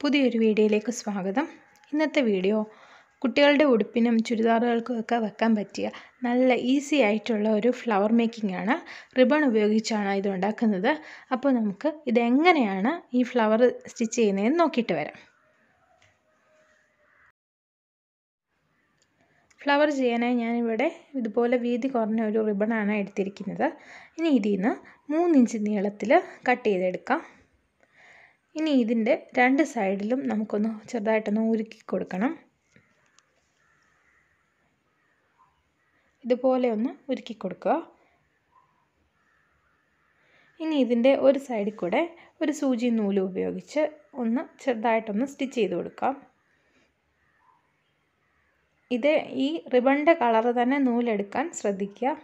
പുതിയൊരു വീഡിയോയിലേക്ക് സ്വാഗതം. ഇന്നത്തെ വീഡിയോ കുട്ടികളുടെ ഉടുപ്പിനും ചുരിദാറുകൾക്കും ഒക്കെ വെക്കാൻ പറ്റിയ നല്ല ഈസി ആയിട്ടുള്ള ഒരു ഫ്ലവർ മേക്കിംഗ് ആണ്. റിബൺ ഉപയോഗിച്ചാണ് ഇത് ഉണ്ടാക്കുന്നത്. അപ്പോൾ നമുക്ക് ഇതെങ്ങനെയാണ് ഈ ഫ്ലവർ സ്റ്റിച്ച് ചെയ്യുന്നതെന്ന് നോക്കിയിട്ട് വരാം. ഫ്ലവർ ചെയ്യാനായി ഞാനിവിടെ ഇതുപോലെ വീതി കുറഞ്ഞ ഒരു റിബണാണ് എടുത്തിരിക്കുന്നത്. ഇനി ഇതിൽ നിന്ന് മൂന്നിഞ്ച് നീളത്തിൽ കട്ട് ചെയ്തെടുക്കാം. ഇനി ഇതിന്റെ രണ്ട് സൈഡിലും നമുക്കൊന്ന് ചെറുതായിട്ടൊന്ന് ഉരുക്കി കൊടുക്കണം. ഇതുപോലെ ഒന്ന് ഉരുക്കി കൊടുക്കുക. ഇനി ഇതിന്റെ ഒരു സൈഡിൽ കൂടെ ഒരു സൂചി നൂൽ ഉപയോഗിച്ച് ഒന്ന് ചെറുതായിട്ടൊന്ന് സ്റ്റിച്ച് ചെയ്ത് കൊടുക്കാം. ഇത് ഈ റിബണിന്റെ കളർ തന്നെ നൂലെടുക്കാൻ ശ്രദ്ധിക്കുക.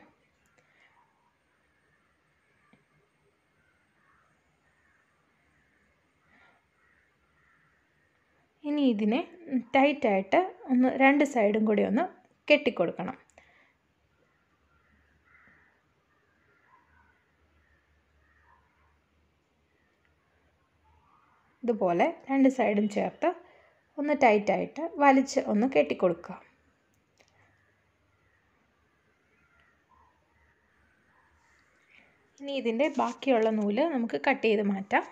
ഇനി ഇതിനെ ടൈറ്റായിട്ട് ഒന്ന് രണ്ട് സൈഡും കൂടി ഒന്ന് കെട്ടിക്കൊടുക്കണം. ഇതുപോലെ രണ്ട് സൈഡും ചേർത്ത് ഒന്ന് ടൈറ്റായിട്ട് വലിച്ച് ഒന്ന് കെട്ടിക്കൊടുക്കുക. ഇനി ഇതിന്റെ ബാക്കിയുള്ള നൂൽ നമുക്ക് കട്ട് ചെയ്ത് മാറ്റാം.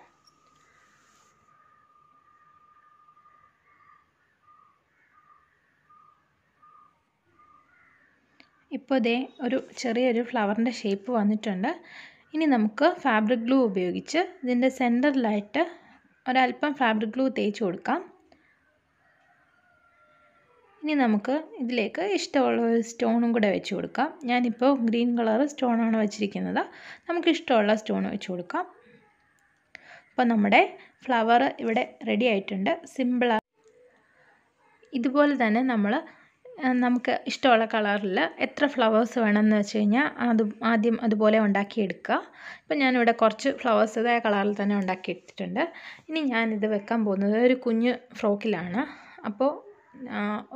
ഇപ്പോൾ ഇതേ ഒരു ചെറിയൊരു ഫ്ലവറിന്റെ ഷേപ്പ് വന്നിട്ടുണ്ട്. ഇനി നമുക്ക് ഫാബ്രിക് ഗ്ലൂ ഉപയോഗിച്ച് ഇതിന്റെ സെന്ററിലായിട്ട് ഒരല്പം ഫാബ്രിക് ഗ്ലൂ തേച്ച് കൊടുക്കാം. ഇനി നമുക്ക് ഇതിലേക്ക് ഇഷ്ടമുള്ള ഒരു സ്റ്റോണും കൂടെ വെച്ച് കൊടുക്കാം. ഞാനിപ്പോൾ ഗ്രീൻ കളർ സ്റ്റോണാണ് വെച്ചിരിക്കുന്നത്. നമുക്ക് ഇഷ്ടമുള്ള സ്റ്റോൺ വെച്ച് കൊടുക്കാം. അപ്പോൾ നമ്മുടെ ഫ്ലവർ ഇവിടെ റെഡി ആയിട്ടുണ്ട്. സിമ്പിളാണ് ഇതുപോലെ തന്നെ നമ്മൾ നമുക്ക് ഇഷ്ടമുള്ള കളറിൽ എത്ര ഫ്ലവേഴ്സ് വേണമെന്ന് വെച്ച് കഴിഞ്ഞാൽ അത് ആദ്യം അതുപോലെ ഉണ്ടാക്കിയെടുക്കുക. ഇപ്പം ഞാനിവിടെ കുറച്ച് ഫ്ലവേഴ്സ് ഇതായ കളറിൽ തന്നെ ഉണ്ടാക്കിയെടുത്തിട്ടുണ്ട്. ഇനി ഞാനിത് വെക്കാൻ പോകുന്നത് ഒരു കുഞ്ഞ് ഫ്രോക്കിലാണ്. അപ്പോൾ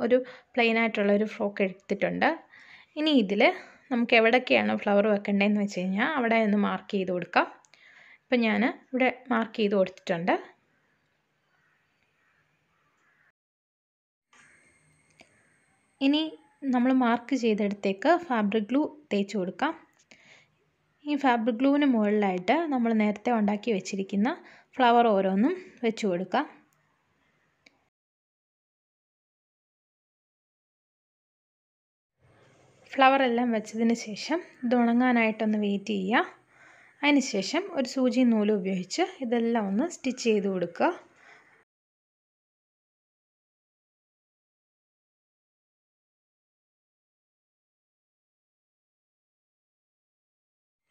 ഒരു പ്ലെയിൻ ആയിട്ടുള്ള ഒരു ഫ്രോക്ക് എടുത്തിട്ടുണ്ട്. ഇനി ഇതിൽ നമുക്ക് എവിടെയൊക്കെയാണ് ഫ്ലവർ വെക്കേണ്ടതെന്ന് വെച്ച് കഴിഞ്ഞാൽ അവിടെ ഒന്ന് മാർക്ക് ചെയ്ത് കൊടുക്കാം. ഇപ്പം ഞാൻ ഇവിടെ മാർക്ക് ചെയ്ത് കൊടുത്തിട്ടുണ്ട്. ഇനി നമ്മൾ മാർക്ക് ചെയ്തെടുത്തേക്ക് ഫാബ്രിക് ഗ്ലൂ തേച്ച് കൊടുക്കാം. ഈ ഫാബ്രിക് ഗ്ലൂവിന് മുകളിലായിട്ട് നമ്മൾ നേരത്തെ ഉണ്ടാക്കി വെച്ചിരിക്കുന്ന ഫ്ലവർ ഓരോന്നും വെച്ച് കൊടുക്കാം. ഫ്ലവർ എല്ലാം വെച്ചതിന് ശേഷം ഇത് ഉണങ്ങാനായിട്ടൊന്ന് വെയിറ്റ് ചെയ്യുക. അതിന് ശേഷം ഒരു സൂചി നൂൽ ഉപയോഗിച്ച് ഇതെല്ലാം ഒന്ന് സ്റ്റിച്ച് ചെയ്ത് കൊടുക്കുക.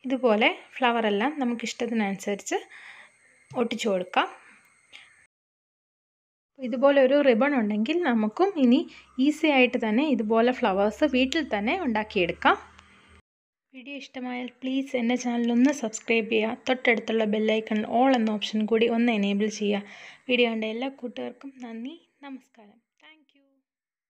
ഇതുപോലെ ഫ്ലവർ എല്ലാം നമുക്ക് ഇഷ്ടത്തിനനുസരിച്ച് ഒട്ടിച്ചു കൊടുക്കാം. ഇതുപോലെ ഒരു റിബൺ ഉണ്ടെങ്കിൽ നമുക്കും ഇനി ഈസി ആയിട്ട് തന്നെ ഇതുപോലെ ഫ്ലവേഴ്സ് വീട്ടിൽ തന്നെ ഉണ്ടാക്കിയെടുക്കാം. വീഡിയോ ഇഷ്ടമായാൽ പ്ലീസ് എന്റെ ചാനലൊന്ന് സബ്സ്ക്രൈബ് ചെയ്യുക. തൊട്ടടുത്തുള്ള ബെല്ലൈക്കൺ ഓൾ എന്ന ഓപ്ഷൻ കൂടി ഒന്ന് എനേബിൾ ചെയ്യുക. വീഡിയോ കണ്ട എല്ലാ കൂട്ടുകാർക്കും നന്ദി. നമസ്കാരം.